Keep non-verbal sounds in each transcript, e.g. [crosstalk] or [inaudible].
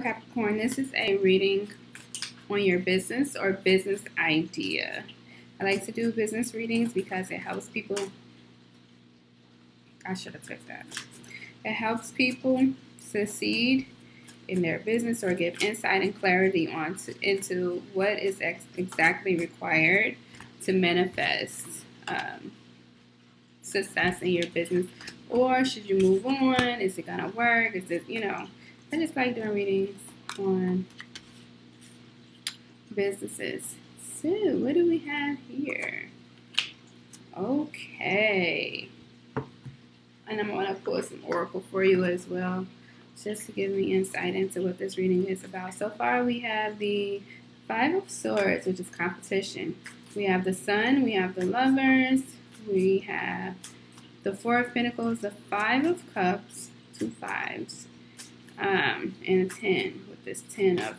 Capricorn, this is a reading on your business or business idea. I like to do business readings because it helps people. I should have took that. It helps people succeed in their business or give insight and clarity on to, into what is ex exactly required to manifest um, success in your business. Or should you move on? Is it gonna work? Is it you know? I just like doing readings on businesses. So, what do we have here? Okay. And I'm going to pull some oracle for you as well, just to give me insight into what this reading is about. So far, we have the Five of Swords, which is competition. We have the Sun, we have the Lovers, we have the Four of Pentacles, the Five of Cups, two fives, um, and a ten with this ten of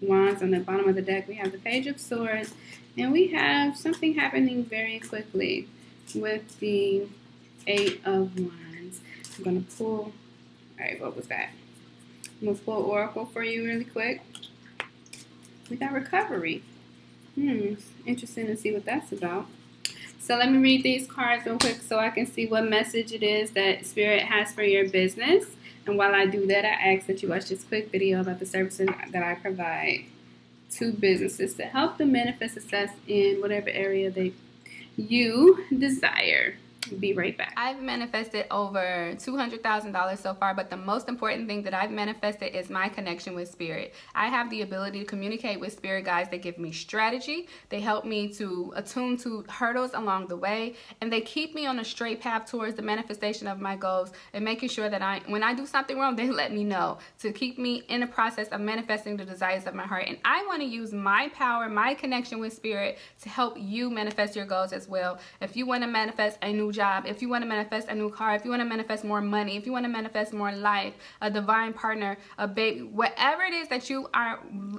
wands on the bottom of the deck. We have the page of swords and we have something happening very quickly with the eight of wands. I'm going to pull, all right, what was that? I'm going to pull oracle for you really quick. We got recovery. Hmm, interesting to see what that's about. So let me read these cards real quick so I can see what message it is that Spirit has for your business. And while I do that, I ask that you watch this quick video about the services that I provide to businesses to help them manifest success in whatever area they you desire. Be right back. I've manifested over $200,000 so far, but the most important thing that I've manifested is my connection with spirit. I have the ability to communicate with spirit guides. They give me strategy. They help me to attune to hurdles along the way, and they keep me on a straight path towards the manifestation of my goals and making sure that I, when I do something wrong, [laughs] they let me know to keep me in the process of manifesting the desires of my heart. And I want to use my power, my connection with spirit to help you manifest your goals as well. If you want to manifest a new job, if you want to manifest a new car, if you want to manifest more money, if you want to manifest more life, a divine partner, a baby, whatever it is that you are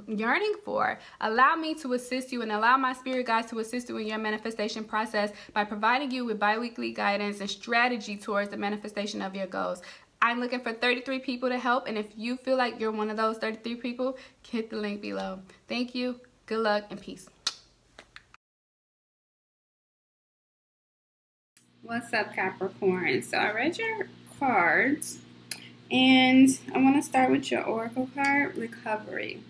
yearning for, allow me to assist you and allow my spirit guides to assist you in your manifestation process by providing you with biweekly guidance and strategy towards the manifestation of your goals. I'm looking for 33 people to help, and if you feel like you're one of those 33 people, hit the link below. Thank you, good luck, and peace. What's up, Capricorn? So I read your cards, and I want to start with your Oracle card, Recovery.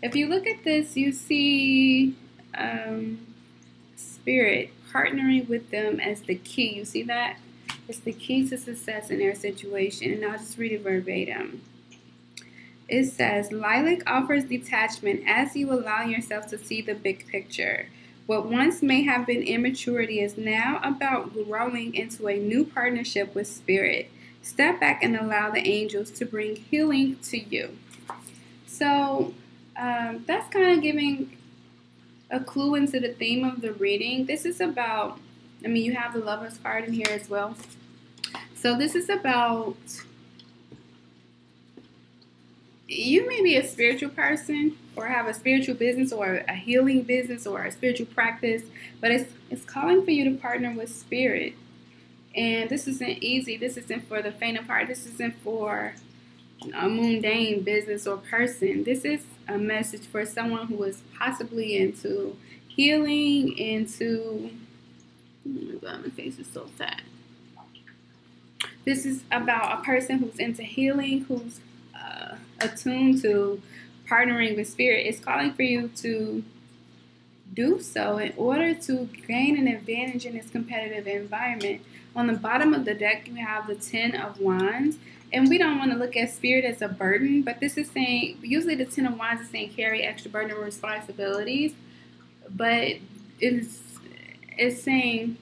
If you look at this, you see um, Spirit partnering with them as the key. You see that? It's the key to success in their situation. And I'll just read it verbatim. It says, Lilac offers detachment as you allow yourself to see the big picture. What once may have been immaturity is now about growing into a new partnership with Spirit. Step back and allow the angels to bring healing to you. So um, that's kind of giving a clue into the theme of the reading. This is about, I mean, you have the Lover's card in here as well. So this is about you may be a spiritual person or have a spiritual business or a healing business or a spiritual practice, but it's it's calling for you to partner with spirit. And this isn't easy. This isn't for the faint of heart. This isn't for a mundane business or person. This is a message for someone who is possibly into healing, into oh my god, my face is so fat. This is about a person who's into healing, who's uh, attuned to partnering with spirit. It's calling for you to do so in order to gain an advantage in this competitive environment. On the bottom of the deck, you have the Ten of Wands. And we don't want to look at spirit as a burden, but this is saying, usually the Ten of Wands is saying carry extra burden of responsibilities. But it's, it's saying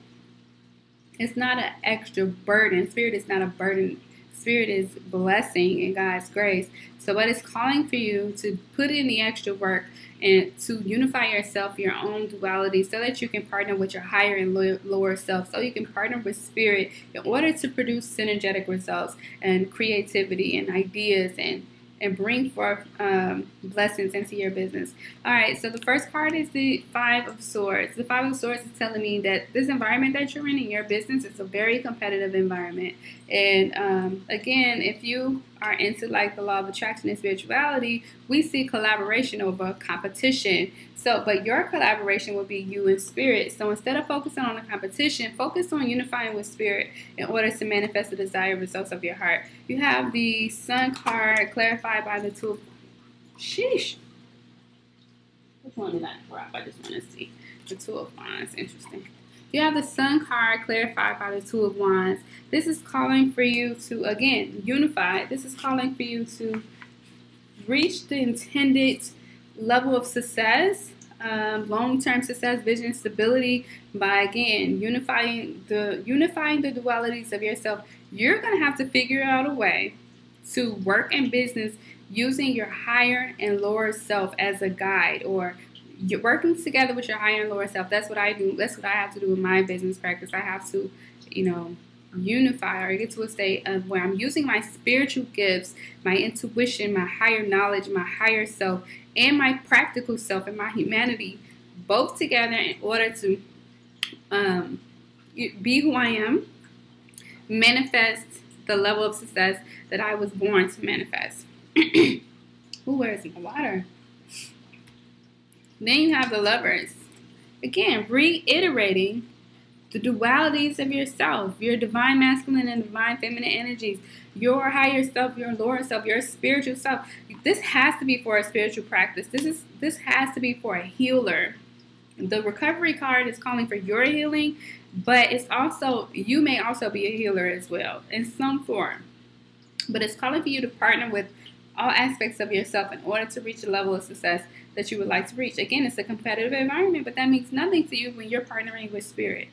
it's not an extra burden. Spirit is not a burden Spirit is blessing and God's grace. So, what is calling for you to put in the extra work and to unify yourself, your own duality, so that you can partner with your higher and lower self, so you can partner with spirit in order to produce synergetic results and creativity and ideas and and bring forth um, blessings into your business. All right, so the first card is the Five of Swords. The Five of Swords is telling me that this environment that you're in in your business is a very competitive environment. And um, again, if you are into like the law of attraction and spirituality, we see collaboration over competition. So, but your collaboration will be you and spirit. So instead of focusing on the competition, focus on unifying with spirit in order to manifest the desired results of your heart. You have the sun card clarified by the two of sheesh. Which one did I grab? I just want to see. The two of wands. Interesting. You have the Sun card clarified by the Two of Wands. This is calling for you to, again, unify. This is calling for you to reach the intended level of success, um, long-term success, vision, stability by again unifying the unifying the dualities of yourself. You're gonna have to figure out a way to work in business using your higher and lower self as a guide or you're working together with your higher and lower self. That's what I do. That's what I have to do in my business practice. I have to, you know, unify or get to a state of where I'm using my spiritual gifts, my intuition, my higher knowledge, my higher self, and my practical self and my humanity both together in order to um, be who I am, manifest the level of success that I was born to manifest. Who wears my water? Then you have the lovers. Again, reiterating the dualities of yourself, your divine masculine and divine feminine energies, your higher self, your lower self, your spiritual self. This has to be for a spiritual practice. This is this has to be for a healer. The recovery card is calling for your healing, but it's also you may also be a healer as well in some form. But it's calling for you to partner with all aspects of yourself in order to reach a level of success that you would like to reach. Again, it's a competitive environment, but that means nothing to you when you're partnering with spirit.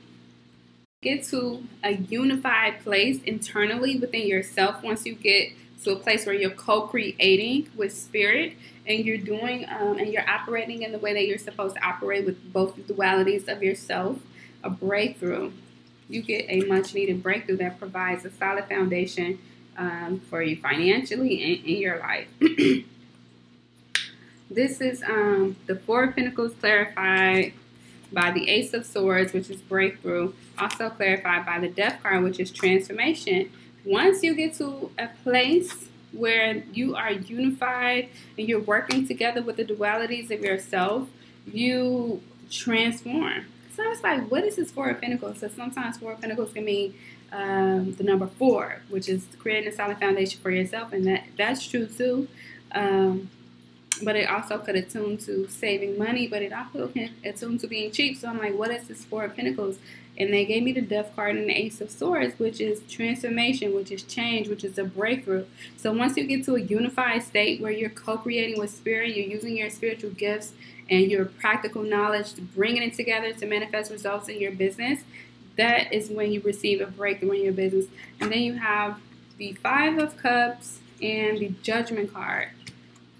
Get to a unified place internally within yourself once you get to a place where you're co-creating with spirit and you're doing um, and you're operating in the way that you're supposed to operate with both dualities of yourself, a breakthrough. You get a much needed breakthrough that provides a solid foundation um, for you financially and in your life. [clears throat] this is um, the Four of Pentacles clarified by the Ace of Swords, which is breakthrough. Also clarified by the Death card, which is transformation. Once you get to a place where you are unified and you're working together with the dualities of yourself, you transform. So I was like, what is this Four of Pentacles? So sometimes Four of Pentacles can mean um, the number four, which is creating a solid foundation for yourself, and that that's true too. Um, but it also could attune to saving money, but it also can attune to being cheap. So I'm like, what is this Four of Pentacles? And they gave me the Death card and the Ace of Swords, which is transformation, which is change, which is a breakthrough. So once you get to a unified state where you're co-creating with spirit, you're using your spiritual gifts and your practical knowledge, to bringing it together to manifest results in your business, that is when you receive a breakthrough in your business. And then you have the Five of Cups and the Judgment card.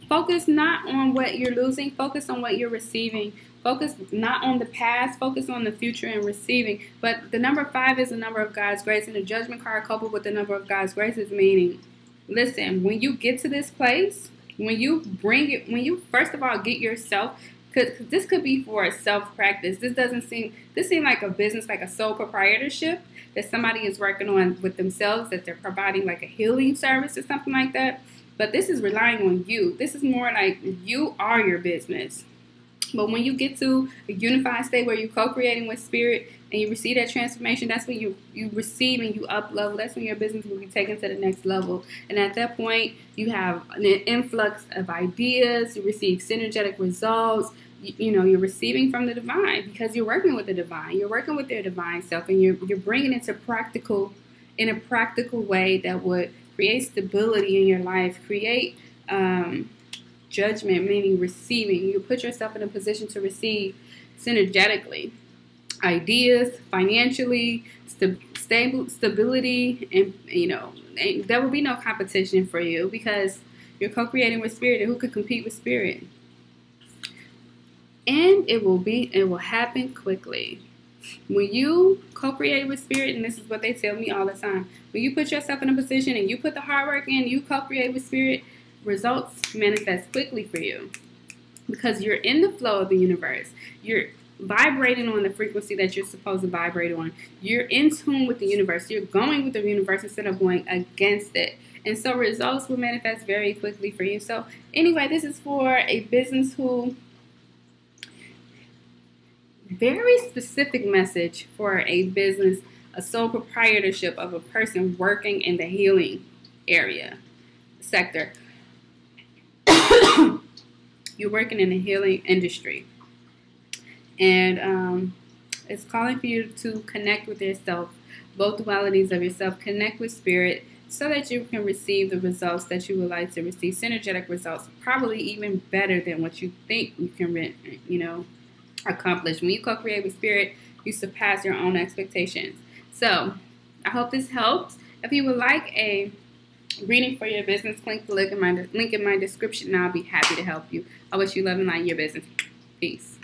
Focus not on what you're losing, focus on what you're receiving. Focus not on the past, focus on the future and receiving. But the number five is the number of God's grace, and the judgment card coupled with the number of God's grace is meaning, listen, when you get to this place, when you bring it, when you first of all get yourself Cause, this could be for self practice. This doesn't seem this seem like a business, like a sole proprietorship that somebody is working on with themselves, that they're providing like a healing service or something like that. But this is relying on you. This is more like you are your business. But when you get to a unified state where you're co-creating with spirit and you receive that transformation, that's when you you receive and you up level. That's when your business will be taken to the next level. And at that point, you have an influx of ideas. You receive synergetic results. You, you know, you're receiving from the divine because you're working with the divine. You're working with their divine self, and you're you're bringing it to practical in a practical way that would create stability in your life, create um, judgment, meaning receiving. You put yourself in a position to receive synergetically ideas, financially, st- stable stability, and you know there will be no competition for you because you're co-creating with spirit, and who could compete with spirit? And it will be, it will happen quickly. When you co-create with spirit, and this is what they tell me all the time, when you put yourself in a position and you put the hard work in, you co-create with spirit, results manifest quickly for you because you're in the flow of the universe. You're vibrating on the frequency that you're supposed to vibrate on. You're in tune with the universe. You're going with the universe instead of going against it. And so results will manifest very quickly for you. So anyway, this is for a business who very specific message for a business, a sole proprietorship of a person working in the healing area sector. You're working in the healing industry. And um, it's calling for you to connect with yourself, both dualities of yourself, connect with spirit so that you can receive the results that you would like to receive, synergetic results, probably even better than what you think you can, you know, accomplish. When you co-create with spirit, you surpass your own expectations. So, I hope this helped. If you would like a reading for your business, click the link in my link in my description, and I'll be happy to help you. I wish you love and light your business. Peace.